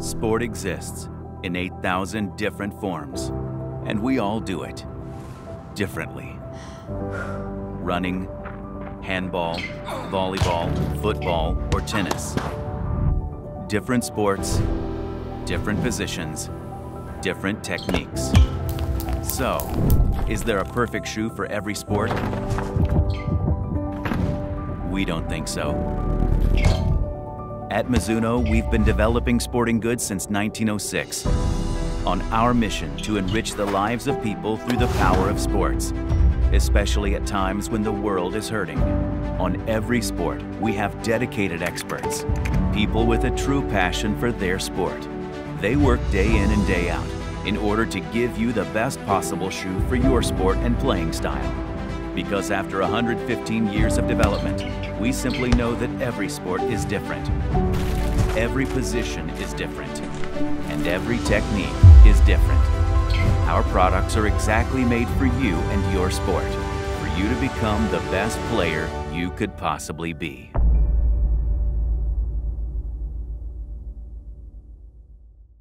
Sport exists in 8,000 different forms, and we all do it differently. Running, handball, volleyball, football, or tennis. Different sports, different positions, different techniques. So, is there a perfect shoe for every sport? We don't think so. At Mizuno, we've been developing sporting goods since 1906 on our mission to enrich the lives of people through the power of sports, especially at times when the world is hurting. On every sport, we have dedicated experts, people with a true passion for their sport. They work day in and day out in order to give you the best possible shoe for your sport and playing style. Because after 115 years of development, we simply know that every sport is different. Every position is different. And every technique is different. Our products are exactly made for you and your sport, for you to become the best player you could possibly be.